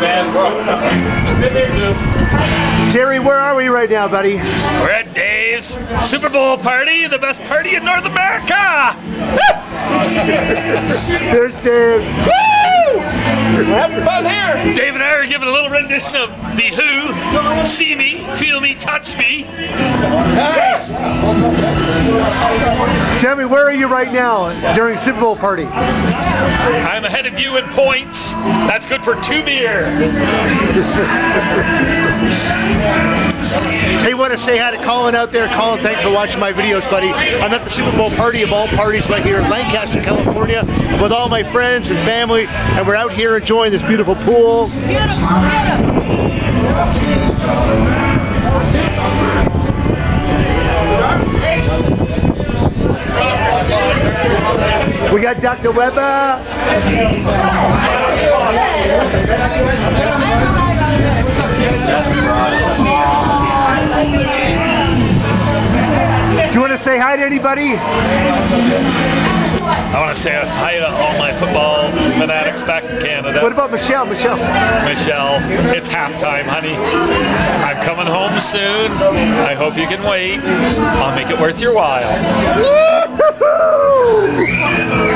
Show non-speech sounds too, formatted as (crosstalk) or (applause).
man. Been there too. Jerry, where are we right now, buddy? We're at Dave's Super Bowl party, the best party in North America. (laughs) There's Dave. We're having fun here. Dave and I are giving a little rendition of The Who. See me, feel me, touch me. Tell me, where are you right now during Super Bowl party? I'm ahead of you in points. That's good for two beer. (laughs) Hey, want to say hi to Colin out there. Colin, thanks for watching my videos, buddy. I'm at the Super Bowl party of all parties right here in Lancaster, California, with all my friends and family, and we're out here enjoying this beautiful pool. We got Dr. Weber. Do you want to say hi to anybody? I want to say hi to all my football fanatics back in Canada. What about Michelle? Michelle. Michelle, it's halftime, honey. I'm coming home soon. I hope you can wait. I'll make it worth your while. Woo-hoo-hoo!